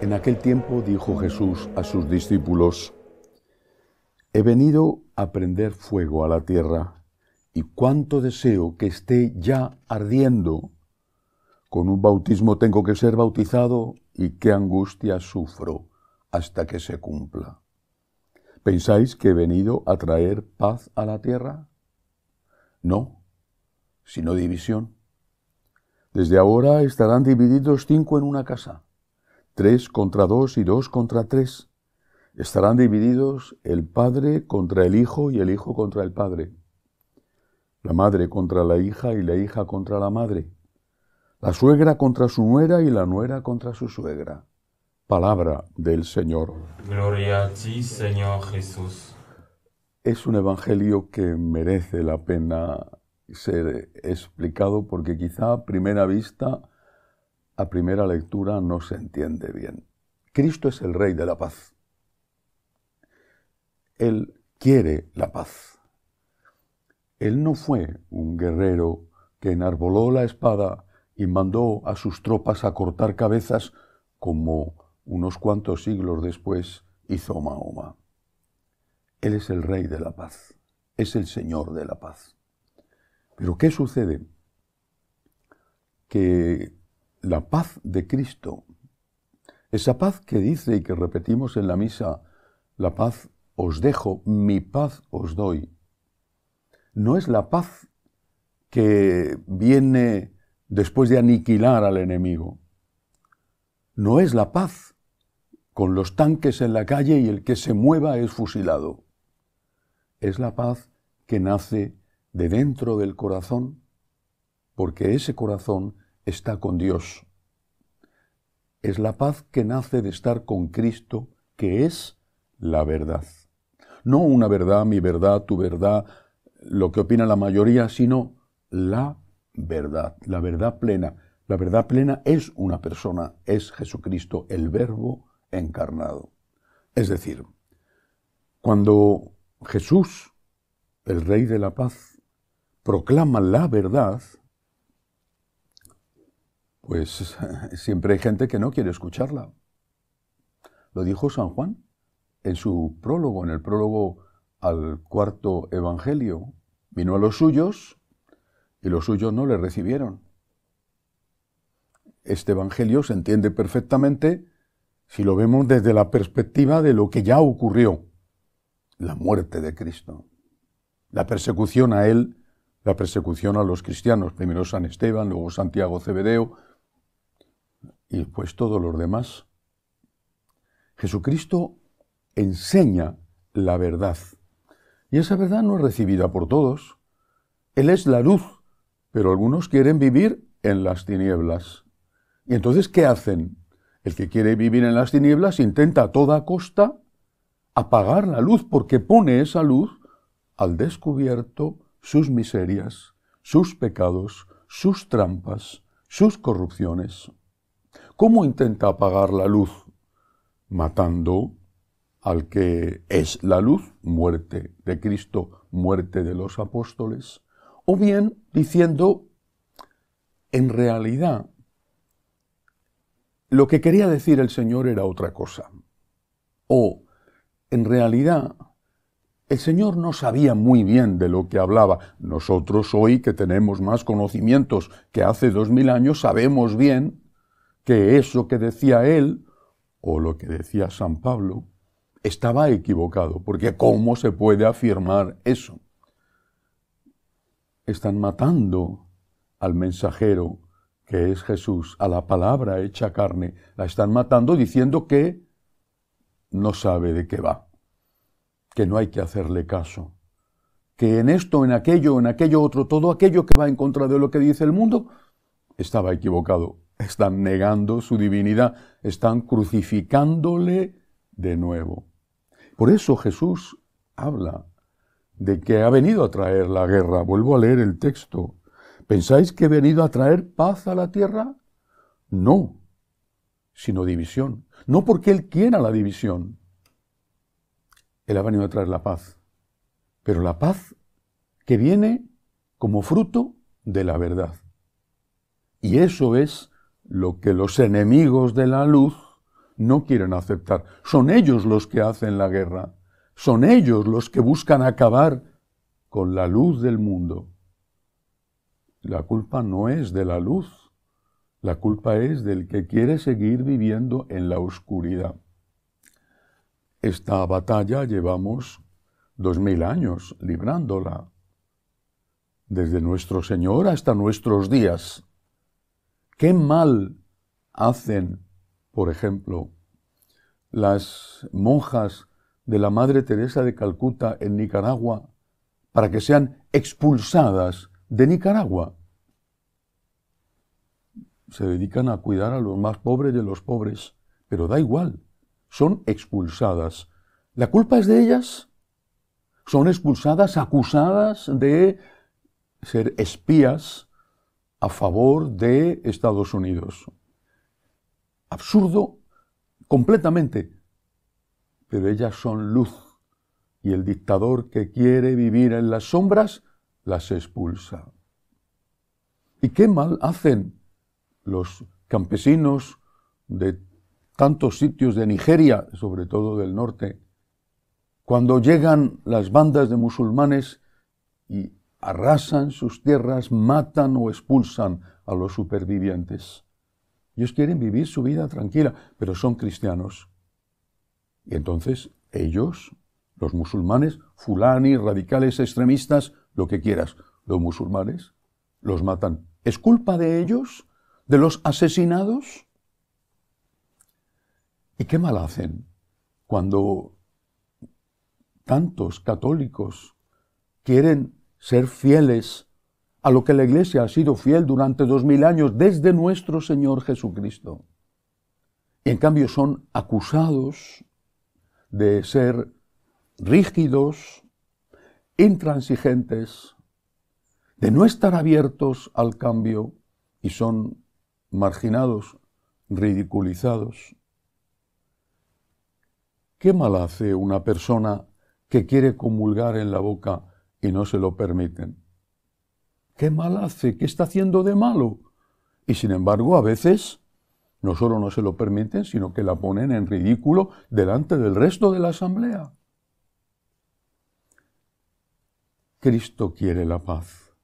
En aquel tiempo dijo Jesús a sus discípulos, He venido a prender fuego a la tierra, y cuánto deseo que esté ya ardiendo. Con un bautismo tengo que ser bautizado, y qué angustia sufro hasta que se cumpla. ¿Pensáis que he venido a traer paz a la tierra? No, sino división. Desde ahora estarán divididos cinco en una casa tres contra dos y dos contra tres. Estarán divididos el padre contra el hijo y el hijo contra el padre. La madre contra la hija y la hija contra la madre. La suegra contra su nuera y la nuera contra su suegra. Palabra del Señor. Gloria a ti, Señor Jesús. Es un evangelio que merece la pena ser explicado porque quizá a primera vista a primera lectura no se entiende bien. Cristo es el Rey de la paz. Él quiere la paz. Él no fue un guerrero que enarboló la espada y mandó a sus tropas a cortar cabezas como unos cuantos siglos después hizo Mahoma. Él es el Rey de la paz, es el Señor de la paz. Pero ¿qué sucede? Que la paz de Cristo, esa paz que dice y que repetimos en la misa, la paz os dejo, mi paz os doy, no es la paz que viene después de aniquilar al enemigo, no es la paz con los tanques en la calle y el que se mueva es fusilado, es la paz que nace de dentro del corazón, porque ese corazón está con Dios. Es la paz que nace de estar con Cristo, que es la verdad. No una verdad, mi verdad, tu verdad, lo que opina la mayoría, sino la verdad, la verdad plena. La verdad plena es una persona, es Jesucristo, el Verbo encarnado. Es decir, cuando Jesús, el Rey de la Paz, proclama la verdad, pues siempre hay gente que no quiere escucharla. Lo dijo San Juan en su prólogo, en el prólogo al cuarto Evangelio. Vino a los suyos y los suyos no le recibieron. Este Evangelio se entiende perfectamente si lo vemos desde la perspectiva de lo que ya ocurrió, la muerte de Cristo, la persecución a él, la persecución a los cristianos, primero San Esteban, luego Santiago Cebedeo, y después todos los demás. Jesucristo enseña la verdad. Y esa verdad no es recibida por todos. Él es la luz, pero algunos quieren vivir en las tinieblas. ¿Y entonces qué hacen? El que quiere vivir en las tinieblas intenta a toda costa apagar la luz porque pone esa luz al descubierto sus miserias, sus pecados, sus trampas, sus corrupciones. ¿Cómo intenta apagar la luz? Matando al que es la luz, muerte de Cristo, muerte de los apóstoles, o bien diciendo, en realidad, lo que quería decir el Señor era otra cosa. O, en realidad, el Señor no sabía muy bien de lo que hablaba. Nosotros hoy que tenemos más conocimientos que hace dos mil años sabemos bien que eso que decía él, o lo que decía San Pablo, estaba equivocado, porque ¿cómo se puede afirmar eso? Están matando al mensajero que es Jesús, a la palabra hecha carne, la están matando diciendo que no sabe de qué va, que no hay que hacerle caso, que en esto, en aquello, en aquello otro, todo aquello que va en contra de lo que dice el mundo, estaba equivocado están negando su divinidad, están crucificándole de nuevo. Por eso Jesús habla de que ha venido a traer la guerra. Vuelvo a leer el texto. ¿Pensáis que he venido a traer paz a la tierra? No, sino división. No porque Él quiera la división, Él ha venido a traer la paz. Pero la paz que viene como fruto de la verdad. Y eso es lo que los enemigos de la luz no quieren aceptar. Son ellos los que hacen la guerra. Son ellos los que buscan acabar con la luz del mundo. La culpa no es de la luz, la culpa es del que quiere seguir viviendo en la oscuridad. Esta batalla llevamos dos mil años librándola, desde nuestro Señor hasta nuestros días. ¿Qué mal hacen, por ejemplo, las monjas de la Madre Teresa de Calcuta en Nicaragua para que sean expulsadas de Nicaragua? Se dedican a cuidar a los más pobres de los pobres, pero da igual, son expulsadas. ¿La culpa es de ellas? Son expulsadas, acusadas de ser espías a favor de Estados Unidos. Absurdo completamente. Pero ellas son luz y el dictador que quiere vivir en las sombras las expulsa. ¿Y qué mal hacen los campesinos de tantos sitios de Nigeria, sobre todo del norte, cuando llegan las bandas de musulmanes y arrasan sus tierras, matan o expulsan a los supervivientes. Ellos quieren vivir su vida tranquila, pero son cristianos. Y entonces ellos, los musulmanes, fulani, radicales, extremistas, lo que quieras, los musulmanes, los matan. ¿Es culpa de ellos? ¿De los asesinados? ¿Y qué mal hacen cuando tantos católicos quieren ser fieles a lo que la Iglesia ha sido fiel durante dos mil años desde nuestro Señor Jesucristo. Y en cambio son acusados de ser rígidos, intransigentes, de no estar abiertos al cambio y son marginados, ridiculizados. ¿Qué mal hace una persona que quiere comulgar en la boca y no se lo permiten? ¿Qué mal hace? ¿Qué está haciendo de malo? Y sin embargo, a veces no solo no se lo permiten, sino que la ponen en ridículo delante del resto de la asamblea. Cristo quiere la paz,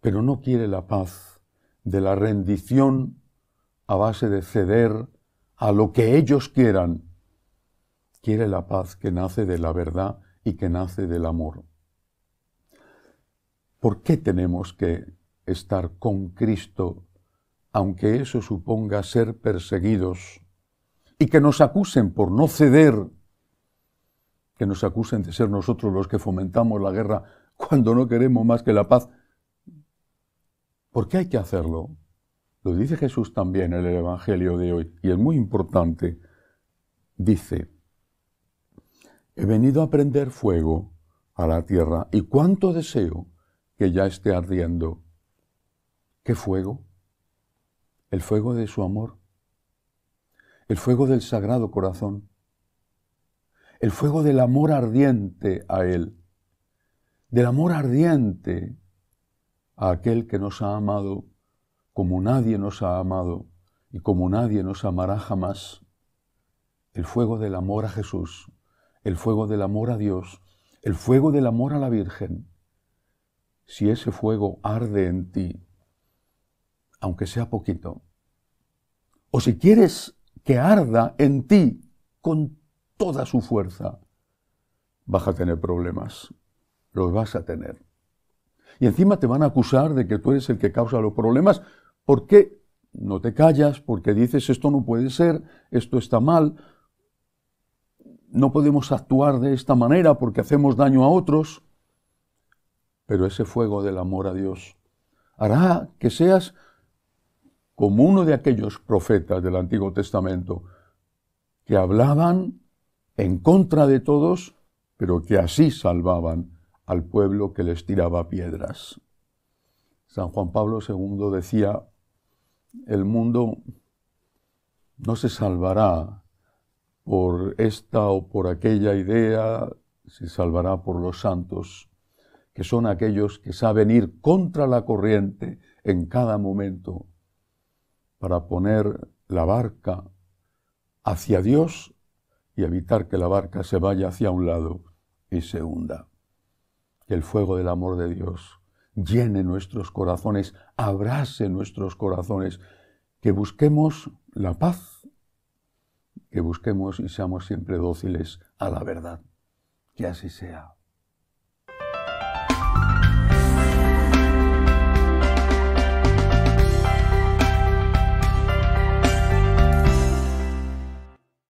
pero no quiere la paz de la rendición a base de ceder a lo que ellos quieran, quiere la paz que nace de la verdad y que nace del amor. ¿Por qué tenemos que estar con Cristo, aunque eso suponga ser perseguidos y que nos acusen por no ceder, que nos acusen de ser nosotros los que fomentamos la guerra cuando no queremos más que la paz? ¿Por qué hay que hacerlo? Lo dice Jesús también en el Evangelio de hoy, y es muy importante. Dice, He venido a prender fuego a la tierra y cuánto deseo que ya esté ardiendo. ¿Qué fuego? El fuego de su amor, el fuego del sagrado corazón, el fuego del amor ardiente a Él, del amor ardiente a aquel que nos ha amado como nadie nos ha amado y como nadie nos amará jamás, el fuego del amor a Jesús el fuego del amor a Dios, el fuego del amor a la Virgen, si ese fuego arde en ti, aunque sea poquito, o si quieres que arda en ti con toda su fuerza, vas a tener problemas, los vas a tener. Y encima te van a acusar de que tú eres el que causa los problemas, ¿por qué no te callas? Porque dices esto no puede ser, esto está mal, no podemos actuar de esta manera porque hacemos daño a otros, pero ese fuego del amor a Dios hará que seas como uno de aquellos profetas del Antiguo Testamento que hablaban en contra de todos, pero que así salvaban al pueblo que les tiraba piedras. San Juan Pablo II decía, el mundo no se salvará por esta o por aquella idea, se salvará por los santos, que son aquellos que saben ir contra la corriente en cada momento para poner la barca hacia Dios y evitar que la barca se vaya hacia un lado y se hunda. Que el fuego del amor de Dios llene nuestros corazones, abrase nuestros corazones, que busquemos la paz, que busquemos y seamos siempre dóciles a la verdad. Que así sea.